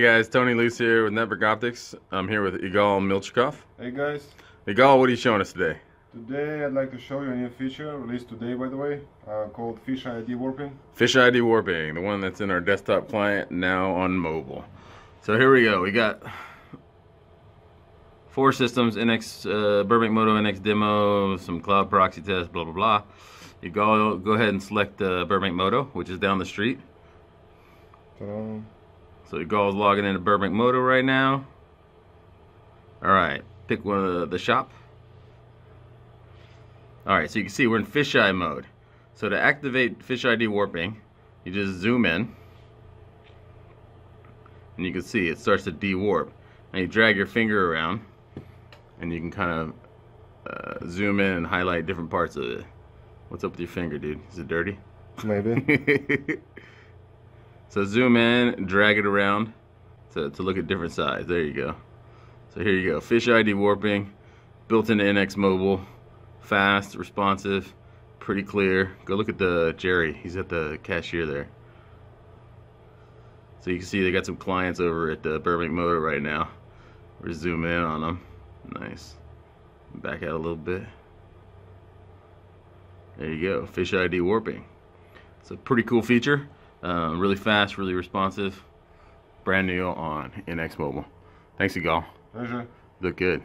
Hey guys, Tony Luce here with Network Optix. I'm here with Igal Milchakov. Hey guys, Igal, what are you showing us today? today I'd like to show you a new feature released today by the way, uh, called Fisheye Dewarping. Fish ID Warping, the one that's in our desktop client, now on mobile. So here we go. We got four systems, NX, uh, Burbank Moto NX demo, some cloud proxy test, blah, blah, blah. You go, go ahead and select uh, Burbank Moto, which is down the street. So Igal's logging into Burbank Moto right now. All right, pick one of the, the shop. All right, so you can see we're in fisheye mode. So to activate fisheye dewarping, you just zoom in, and you can see it starts to de-warp. And you drag your finger around, and you can kind of uh, zoom in and highlight different parts of it. What's up with your finger, dude? Is it dirty? Maybe. so zoom in, drag it around to, to look at different sides. There you go. So here you go. Fisheye dewarping, built into NX Mobile, fast, responsive, pretty clear. Go look at the Jerry. He's at the cashier there. So you can see they got some clients over at the Burbank Motor right now. We're zooming in on them. Nice. Back out a little bit. There you go. Fisheye dewarping. It's a pretty cool feature. Uh, really fast, really responsive. Brand new on NX Mobile. Thanks, Igal. Pleasure. Look good.